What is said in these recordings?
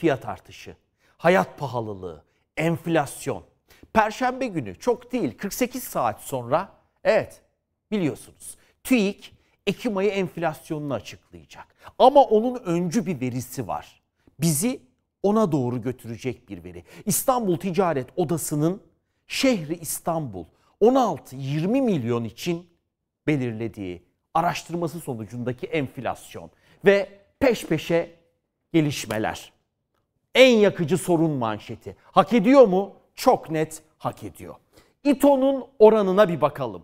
fiyat artışı, hayat pahalılığı, enflasyon. Perşembe günü çok değil 48 saat sonra evet biliyorsunuz TÜİK Ekim ayı enflasyonunu açıklayacak. Ama onun öncü bir verisi var. Bizi ona doğru götürecek bir veri. İstanbul Ticaret Odası'nın şehri İstanbul 16-20 milyon için belirlediği araştırması sonucundaki enflasyon ve peş peşe gelişmeler. En yakıcı sorun manşeti. Hak ediyor mu? Çok net hak ediyor. İTO'nun oranına bir bakalım.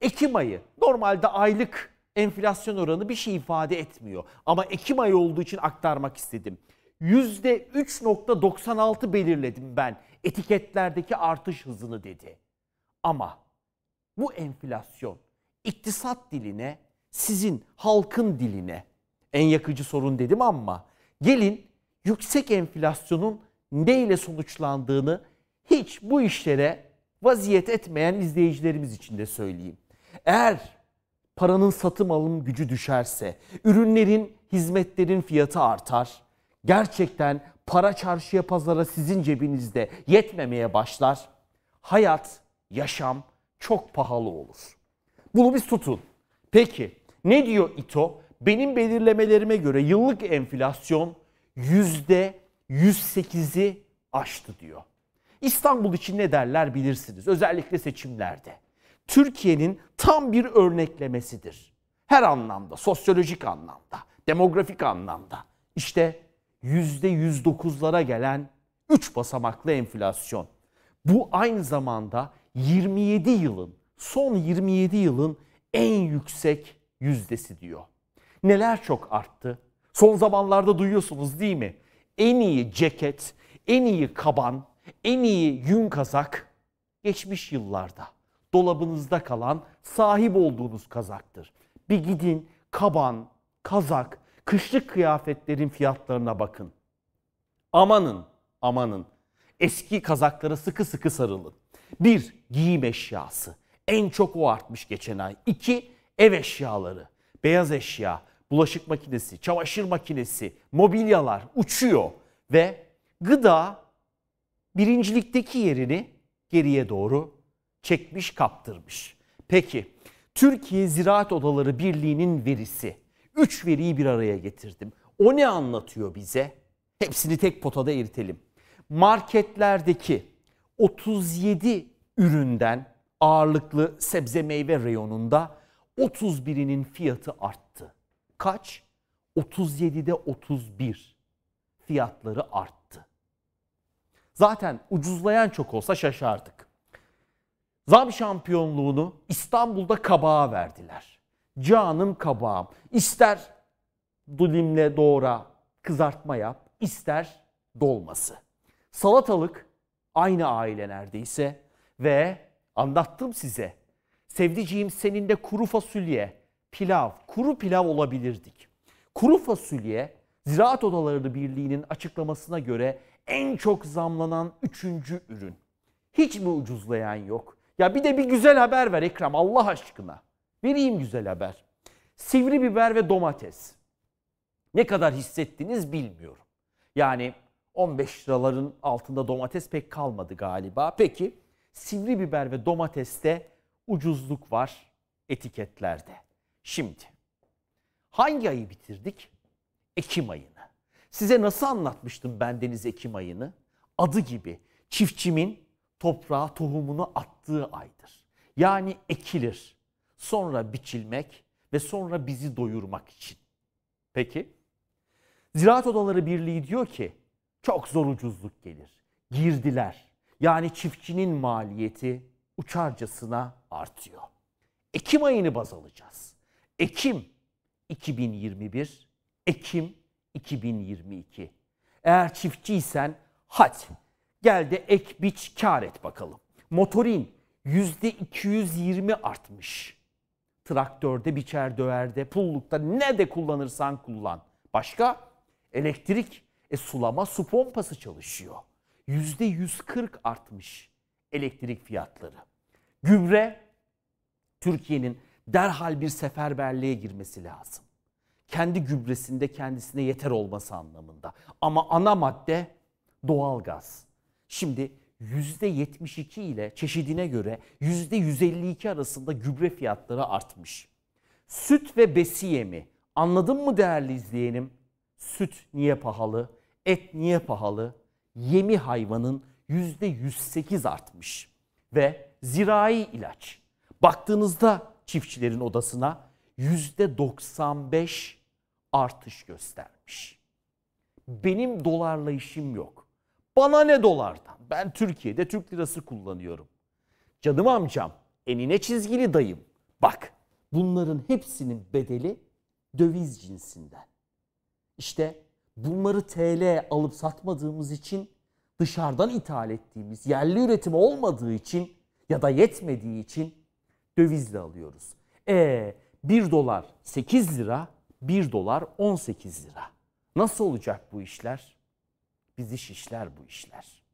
Ekim ayı normalde aylık enflasyon oranı bir şey ifade etmiyor. Ama Ekim ayı olduğu için aktarmak istedim. %3.96 belirledim ben etiketlerdeki artış hızını dedi. Ama bu enflasyon iktisat diline, sizin halkın diline en yakıcı sorun dedim ama gelin yüksek enflasyonun neyle sonuçlandığını hiç bu işlere vaziyet etmeyen izleyicilerimiz için de söyleyeyim. Eğer paranın satım alım gücü düşerse, ürünlerin, hizmetlerin fiyatı artar, gerçekten para çarşıya pazara sizin cebinizde yetmemeye başlar. Hayat, yaşam çok pahalı olur. Bunu biz tutun. Peki ne diyor İTO? Benim belirlemelerime göre yıllık enflasyon yüzde 108'i aştı diyor. İstanbul için ne derler bilirsiniz. Özellikle seçimlerde. Türkiye'nin tam bir örneklemesidir. Her anlamda, sosyolojik anlamda, demografik anlamda. İşte %109'lara gelen 3 basamaklı enflasyon. Bu aynı zamanda 27 yılın, son 27 yılın en yüksek yüzdesi diyor. Neler çok arttı? Son zamanlarda duyuyorsunuz değil mi? En iyi ceket, en iyi kaban, en iyi yün kazak geçmiş yıllarda dolabınızda kalan sahip olduğunuz kazaktır. Bir gidin kaban, kazak, kışlık kıyafetlerin fiyatlarına bakın. Amanın, amanın. Eski kazaklara sıkı sıkı sarılın. Bir, giyim eşyası. En çok o artmış geçen ay. İki, ev eşyaları. Beyaz eşya, bulaşık makinesi, çamaşır makinesi, mobilyalar uçuyor. Ve gıda birincilikteki yerini geriye doğru çekmiş kaptırmış. Peki Türkiye Ziraat Odaları Birliği'nin verisi. Üç veriyi bir araya getirdim. O ne anlatıyor bize? Hepsini tek potada eritelim. Marketlerdeki 37 üründen ağırlıklı sebze meyve reyonunda 31'inin fiyatı arttı. Kaç? 37'de 31 fiyatları arttı. Zaten ucuzlayan çok olsa şaşardık. Zam şampiyonluğunu İstanbul'da kabağa verdiler. Canım kabağım. İster dilimle doğra kızartma yap, ister dolması. Salatalık aynı aile neredeyse ve anlattım size. Sevdiciğim senin de kuru fasulye, pilav, kuru pilav olabilirdik. Kuru fasulye Ziraat Odaları Birliği'nin açıklamasına göre en çok zamlanan üçüncü ürün. Hiç mi ucuzlayan yok? Ya bir de bir güzel haber ver Ekrem Allah aşkına. Vereyim güzel haber. Sivri biber ve domates. Ne kadar hissettiniz bilmiyorum. Yani 15 liraların altında domates pek kalmadı galiba. Peki sivri biber ve domateste ucuzluk var etiketlerde. Şimdi hangi ayı bitirdik? Ekim ayını. Size nasıl anlatmıştım ben Deniz Ekim ayını? Adı gibi çiftçimin toprağa tohumunu attığı aydır. Yani ekilir, sonra biçilmek ve sonra bizi doyurmak için. Peki? Ziraat Odaları Birliği diyor ki çok zor ucuzluk gelir. Girdiler. Yani çiftçinin maliyeti uçarcasına artıyor. Ekim ayını baz alacağız. Ekim 2021, Ekim 2022. Eğer çiftçiysen hadi gel de ek biç kar et bakalım. Motorin %220 artmış. Traktörde, biçer, döverde, pullukta ne de kullanırsan kullan. Başka? Elektrik, e, sulama su pompası çalışıyor. %140 artmış elektrik fiyatları. Gübre, Türkiye'nin derhal bir seferberliğe girmesi lazım. Kendi gübresinde kendisine yeter olması anlamında. Ama ana madde doğalgaz. Şimdi %72 ile çeşidine göre %152 arasında gübre fiyatları artmış. Süt ve besiye mi? Anladın mı değerli izleyenim? Süt niye pahalı? Et niye pahalı? Yemi hayvanın %108 artmış. Ve zirai ilaç. Baktığınızda çiftçilerin odasına %95 artış göstermiş. Benim dolarla işim yok. Bana ne dolardan? Ben Türkiye'de Türk lirası kullanıyorum. Canım amcam, enine çizgili dayım. Bak bunların hepsinin bedeli döviz cinsinden. İşte bunları TL alıp satmadığımız için dışarıdan ithal ettiğimiz yerli üretim olmadığı için ya da yetmediği için dövizle alıyoruz. E 1 dolar 8 lira, 1 dolar 18 lira. Nasıl olacak bu işler? Bizi şişler bu işler.